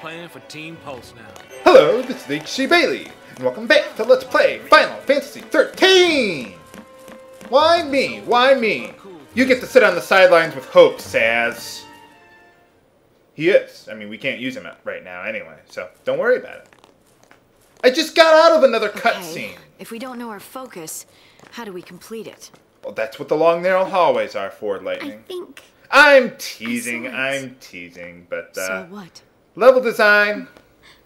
playing for Team Pulse now. Hello, this is HC Bailly, and welcome back to Let's Play Final Fantasy 13! Why me? Why me? You get to sit on the sidelines with Hope, Sazh. He is. I mean, we can't use him right now anyway, so don't worry about it. I just got out of another cutscene. Okay, if we don't know our focus, how do we complete it? Well, that's what the long, narrow hallways are for, Lightning. I think. I'm teasing, I'm teasing, but uh, so what? Level design,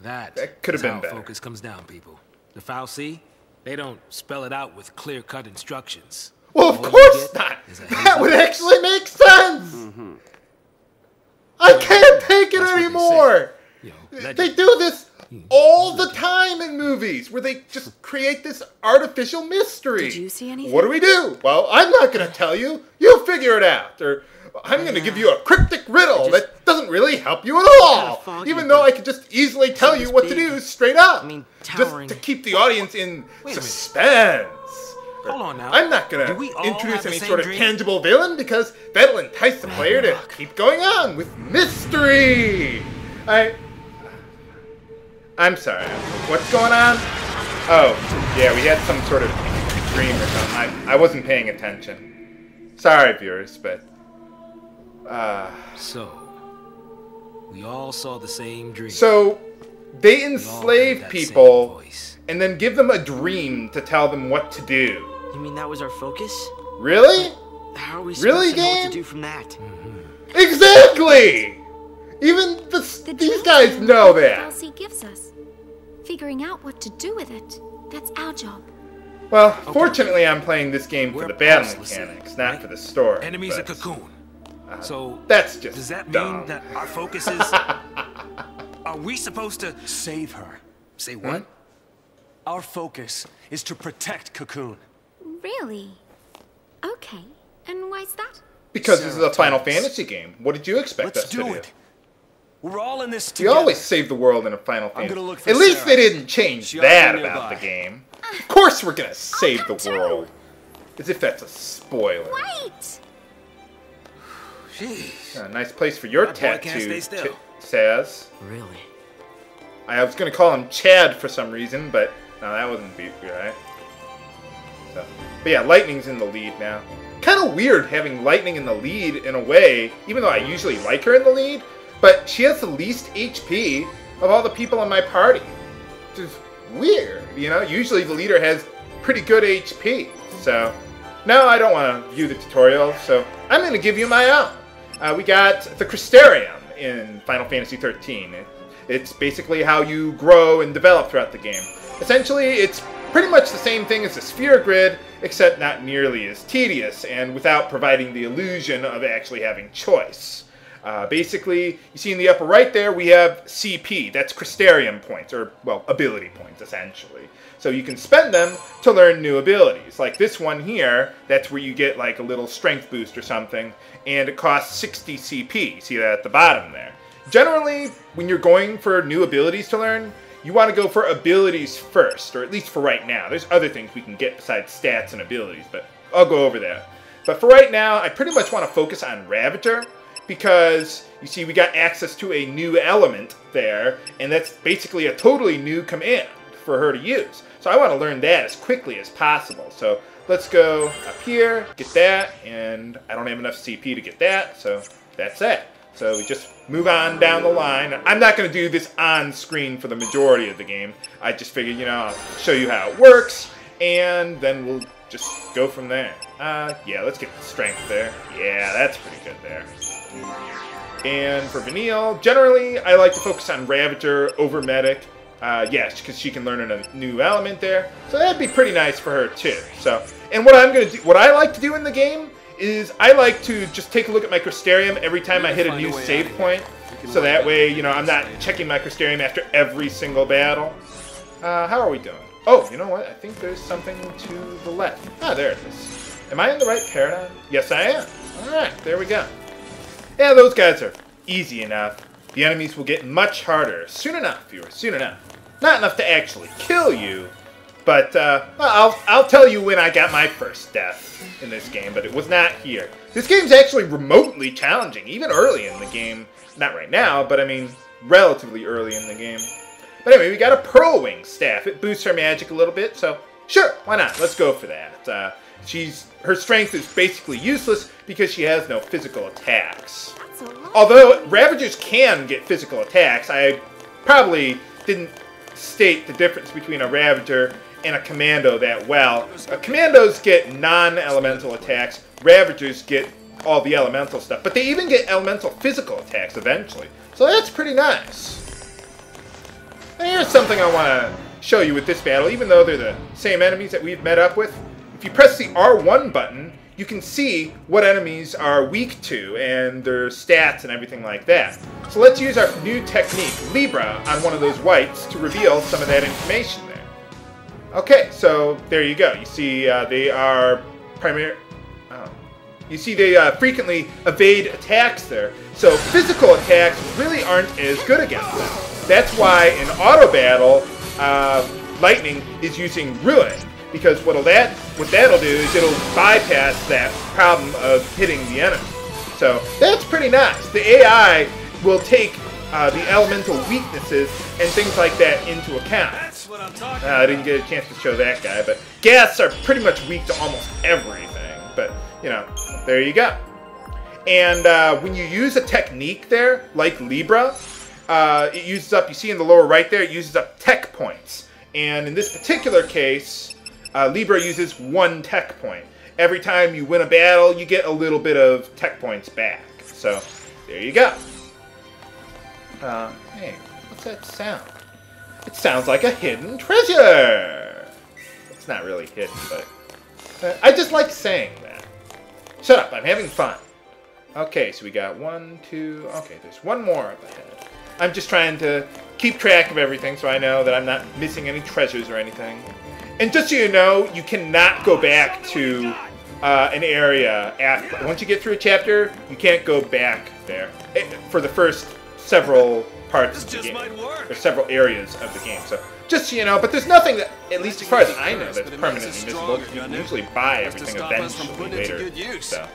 That, That could've been how better. focus comes down, people. The Fal'Cie, they don't spell it out with clear-cut instructions. Well, of All course not. That would actually make sense. Mm-hmm. I can't take it That's they anymore. You know, They do this all the time in movies, where they just create this artificial mystery. Did you see anything? What do we do? Well, I'm not going to tell you. You figure it out. Or I'm going to give you a cryptic riddle that doesn't really help you at all. foggy, Even though I could just easily tell you what to do straight up. I mean, just to keep the audience in Wait a minute. suspense. Hold on now. I'm not gonna introduce any sort of dream? tangible villain because that'll entice the player to keep going on with mystery. I. I'm sorry. What's going on? Oh, yeah, we had some sort of dream or something. I, I wasn't paying attention. Sorry, viewers, but. Uh, So, we all saw the same dream. so, they We enslave people and then give them a dream to tell them what to do. You mean that was our focus? Really? How are we Really, supposed to know what to do from that? Exactly! Even the, The these guys know what that. Elsie gives us. Figuring out what to do with it. That's our job. Well, fortunately, I'm playing this game for We're the battle pulseless, mechanics, not for the story. Enemies a but cocoon. Uh, so, That's just does that dumb. mean that our focus is... are we supposed to... Save her. Say hmm? what? Our focus is to protect Cocoon. Really? Okay. And why's that? Because this is a Final Thomas. Fantasy game. What did you expect Let's us to do do? it. We're all in this We together. always save the world in a Final I'm gonna look for At least Serah. they didn't change She that be about the game. Of course we're gonna save the come too. world. As if that's a spoiler. Wait! Jeez. A nice place for your That boy tattoo, stay still. Sazh. Really? I was gonna call him Chad for some reason, but no, that wasn't be right. So, but yeah, Lightning's in the lead now. Kind of weird having Lightning in the lead in a way, even though I usually like her in the lead. But she has the least HP of all the people in my party. Which is weird, you know. Usually the leader has pretty good HP. So, no, I don't want to view the tutorial. So I'm gonna give you my own. Uh, we got the Crystarium in Final Fantasy 13. It, it's basically how you grow and develop throughout the game. Essentially, it's pretty much the same thing as the Sphere Grid, except not nearly as tedious and without providing the illusion of actually having choice. Uh, basically, you see in the upper right there, we have CP. That's Crystarium points, or, well, ability points, essentially. So you can spend them to learn new abilities. Like this one here, that's where you get like a little strength boost or something, and it costs 60 CP. See that at the bottom there. Generally, when you're going for new abilities to learn, you want to go for abilities first, or at least for right now. There's other things we can get besides stats and abilities, but I'll go over that. But for right now, I pretty much want to focus on Ravager because you see we got access to a new element there, and that's basically a totally new command for her to use. So I want to learn that as quickly as possible. So let's go up here, get that, and I don't have enough CP to get that, so that's it. So we just move on down the line. I'm not going to do this on screen for the majority of the game. I just figured, you know, I'll show you how it works, and then we'll just go from there. Uh, yeah, let's get the strength there. Yeah, that's pretty good there. And for Vanille, generally, I like to focus on Ravager over Medic. Uh, yes, because she can learn a new element there, so that'd be pretty nice for her too. So, and what I'm gonna do, what I like to do in the game is I like to just take a look at my Crystarium every time I hit a new save point, so that way, you know, I'm not checking my Crystarium after every single battle. Uh, how are we doing? Oh, you know what? I think there's something to the left. Ah, there it is. Am I in the right paradigm? Yes, I am. All right, there we go. Yeah, those guys are easy enough. The enemies will get much harder soon enough, viewers, soon enough. Not enough to actually kill you, but uh, I'll, I'll tell you when I got my first death in this game, but it was not here. This game's actually remotely challenging, even early in the game. Not right now, but I mean, relatively early in the game. But anyway, we got a Pearl Wing staff. It boosts our magic a little bit, so sure, why not? Let's go for that. Uh, she's her strength is basically useless because she has no physical attacks. That's a lot. Although Ravagers can get physical attacks, I probably didn't state the difference between a Ravager and a Commando that well. Uh, commandos get non-elemental attacks. Ravagers get all the elemental stuff, but they even get elemental physical attacks eventually. So that's pretty nice. And here's something I want to show you with this battle, even though they're the same enemies that we've met up with. If you press the R1 button, you can see what enemies are weak to and their stats and everything like that. So let's use our new technique, Libra, on one of those whites to reveal some of that information there. Okay, so there you go. You see uh, they are primary... Oh. You see they uh, frequently evade attacks there. So physical attacks really aren't as good against them. That's why in auto battle, uh, Lightning is using Ruin because what'll that what that'll do is it'll bypass that problem of hitting the enemy. So that's pretty nice. The AI will take uh, the elemental weaknesses and things like that into account. That's what I'm talking Uh, I didn't get a chance to show that guy, but gas are pretty much weak to almost everything. But you know, there you go. And uh, when you use a technique there, like Libra, uh, it uses up. You see in the lower right there, it uses up tech points. And in this particular case, uh, Libra uses one tech point. Every time you win a battle, you get a little bit of tech points back. So there you go. Uh, hey, what's that sound? It sounds like a hidden treasure. It's not really hidden, but uh, I just like saying that. Shut up! I'm having fun. Okay, so we got one, two. Okay, there's one more up ahead. I'm just trying to keep track of everything so I know that I'm not missing any treasures or anything. And just so you know, you cannot go back to uh, an area after. Once you get through a chapter, you can't go back there eh, for the first several parts of the game. Or several areas of the game. So just so you know, but there's nothing that, at least as far as I know, that's But it makes permanently missable. You can usually buy everything stop us from eventually putting it to later. good use. So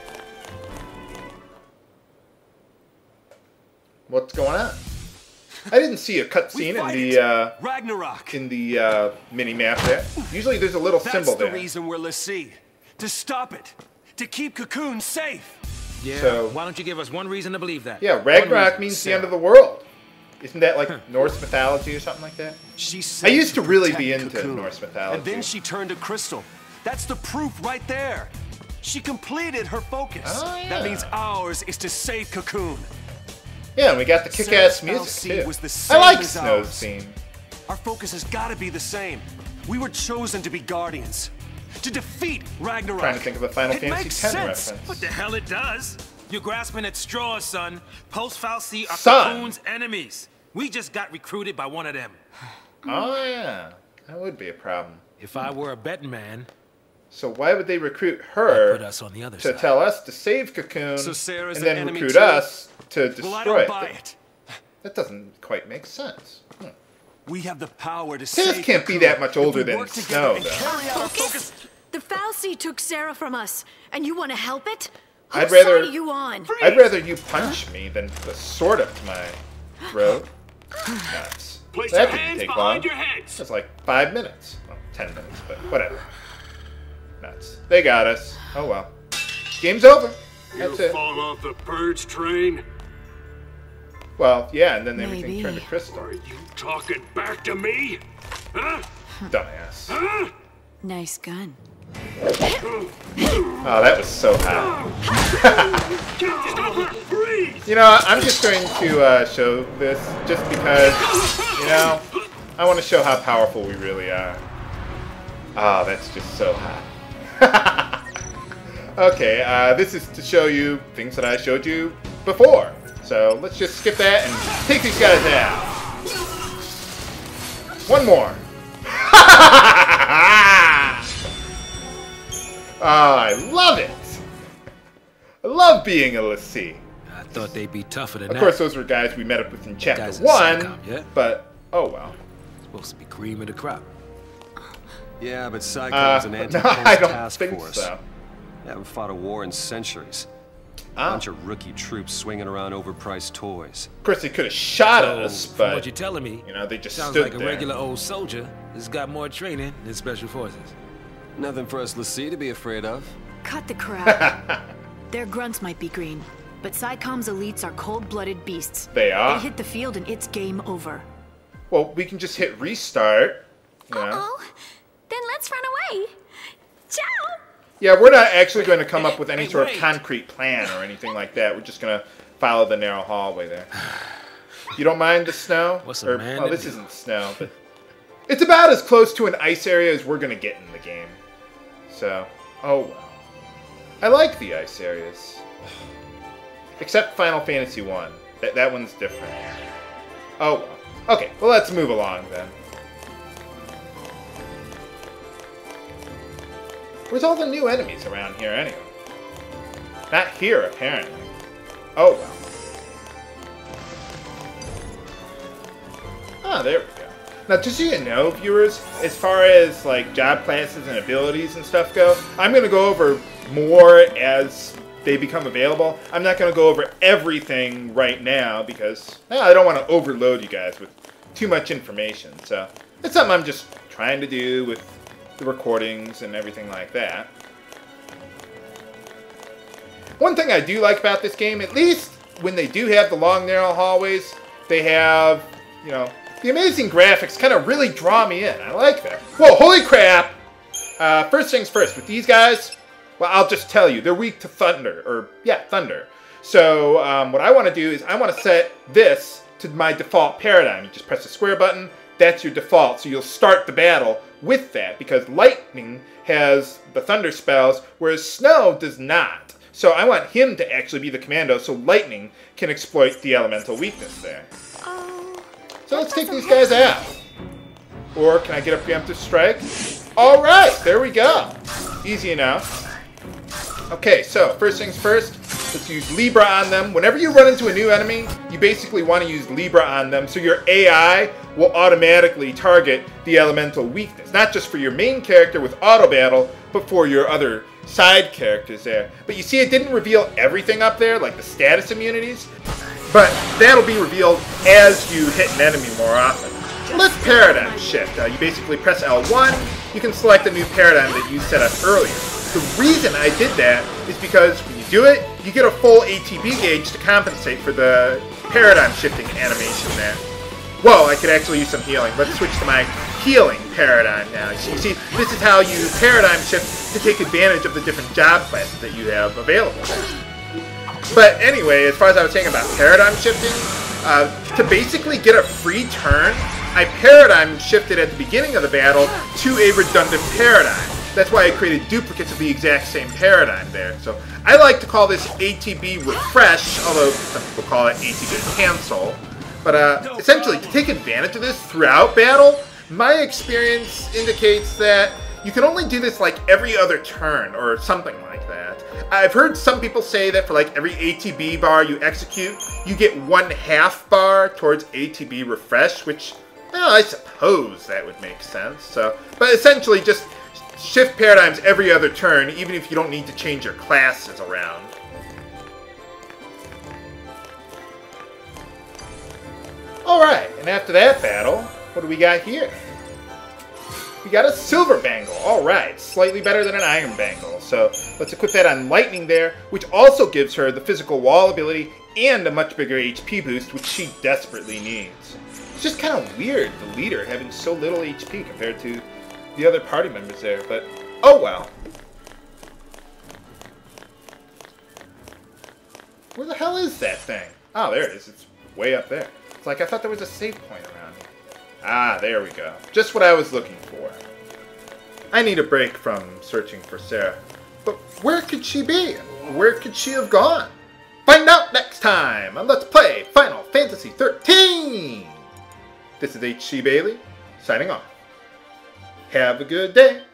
what's going on? I didn't see a cutscene in the uh, Ragnarok. in the uh, mini map there. Usually there's a little That's symbol the there. reason we're l'Cie. To stop it. To keep Cocoon safe. Yeah. So- why don't you give us one reason to believe that? Yeah, Ragnarok reason. means the end of the world. Isn't that like Norse mythology or something like that? She I used to really be into Cocoon. Norse mythology. And then she turned to Crystal. That's the proof right there. She completed her focus. Oh, yeah. That means ours is to save Cocoon. Yeah, and we got the kick-ass music too. was the I like Snow's theme. Our focus has got to be the same. We were chosen to be guardians. To defeat Ragnarok. Trying to think of a Final it Fantasy makes X sense. reference. What the hell it does? You're grasping at straws, son. Pulse Fal'Cie are Son. Cocoon's enemies. We just got recruited by one of them. Oh yeah, that would be a problem. If I were a betting man, So why would they recruit I'd her put us on the other to side. tell us to save Cocoon So Serah's and then enemy recruit too? us to destroy Well, I don't it? buy That- it. That doesn't quite make sense. Hmm. We have the power to Tiz save can't be Cocoon that much older than work together Snow, and though. carry out focus. The Fal'Cie took Sarah from us, and you want to help it? I'd Whose rather- you on? I'd rather you punch me than the a sword up to my throat. Nuts. Place that your didn't hands take behind long. your heads. It's like five minutes. Well, ten minutes, but whatever. Nuts. They got us. Oh well. Game's over. That's you it. fall off the purge train? Well, yeah, and then everything Maybe. turned to crystal. Are you talking back to me? Huh? Dumbass. Huh? Nice gun. Oh, that was so hot. Stop her! Freeze! You know, I'm just going to uh, show this just because, you know, I want to show how powerful we really are. Oh, that's just so hot. okay, uh, this is to show you things that I showed you before. So let's just skip that and take these guys out. One more. oh, I love it. I love being a l'Cie. I thought they'd be tougher than that. Of course, those were guys we met up with in chapter one, but oh well. supposed to be cream of the crop. Yeah, but Uh, Psycho's an no, anti-Pulse I task think force. so. They haven't fought a war in centuries. Ah. Bunch of rookie troops swinging around overpriced toys. Of course, they could have shot So, us, from but what you're telling me, you know, they just sounds stood like a there. regular old soldier that's got more training than special forces. Nothing for us l'Cie to be afraid of. Cut the crap. Their grunts might be green, but PSICOM's elites are cold-blooded beasts. They are. They hit the field and it's game over. Well, we can just hit restart. You know? Uh-oh. Then let's run away. Ciao! Yeah, we're not actually going to come up with any sort of concrete plan or anything like that. We're just going to follow the narrow hallway there. You don't mind the snow? What's a or, man well, this do? isn't snow, but it's about as close to an ice area as we're going to get in the game. So, oh well. I like the ice areas. Except Final Fantasy 1. That, that one's different. Oh well. Okay, well let's move along then. Where's all the new enemies around here anyway? Not here, apparently. Oh well. Ah, there we go. Now, just so you know, viewers, as far as like job classes and abilities and stuff go, I'm going to go over more as they become available. I'm not going to go over everything right now because well, I don't want to overload you guys with too much information. So it's something I'm just trying to do with the recordings and everything like that. One thing I do like about this game, at least when they do have the long, narrow hallways, they have, you know, the amazing graphics kind of really draw me in. I like that. Whoa, holy crap! Uh, first things first, with these guys, well, I'll just tell you, they're weak to thunder, or, yeah, thunder. So, um, what I want to do is I want to set this to my default paradigm. You just press the square button, that's your default. So you'll start the battle with that, because lightning has the thunder spells, whereas snow does not. So I want him to actually be the commando so lightning can exploit the elemental weakness there. Oh. So let's take these guys out. Or can I get a preemptive strike? All right, there we go. Easy enough. Okay, so first things first, let's use Libra on them. Whenever you run into a new enemy, you basically want to use Libra on them so your AI will automatically target the elemental weakness. Not just for your main character with auto battle, but for your other side characters there. But you see, it didn't reveal everything up there, like the status immunities. But that'll be revealed as you hit an enemy more often. Let's paradigm shift. Uh, you basically press L1, you can select a new paradigm that you set up earlier. The reason I did that is because when you do it, you get a full ATB gauge to compensate for the paradigm shifting animation there. Whoa, I could actually use some healing. Let's switch to my healing paradigm now. You see, this is how you paradigm shift to take advantage of the different job classes that you have available. But anyway, as far as I was saying about paradigm shifting, uh, to basically get a free turn, I paradigm shifted at the beginning of the battle to a redundant paradigm. That's why I created duplicates of the exact same paradigm there. So I like to call this ATB refresh, although some people call it ATB cancel. But uh, essentially, to take advantage of this throughout battle, my experience indicates that you can only do this like every other turn or something like that. I've heard some people say that for like every ATB bar you execute, you get one half bar towards ATB refresh, which well, I suppose that would make sense. So, but essentially, just shift paradigms every other turn, even if you don't need to change your classes around. Alright, and after that battle, what do we got here? We got a silver bangle. Alright, slightly better than an iron bangle. So let's equip that on lightning there, which also gives her the physical wall ability and a much bigger HP boost, which she desperately needs. It's just kind of weird, the leader having so little HP compared to the other party members there, but oh well. Where the hell is that thing? Oh, there it is. It's way up there. It's like I thought there was a save point around here. Ah, there we go. Just what I was looking for. I need a break from searching for Serah. But where could she be? Where could she have gone? Find out next time on Let's Play Final Fantasy XIII! This is H.C. Bailly, signing off. Have a good day.